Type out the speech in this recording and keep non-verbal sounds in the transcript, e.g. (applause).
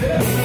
Yeah. (laughs)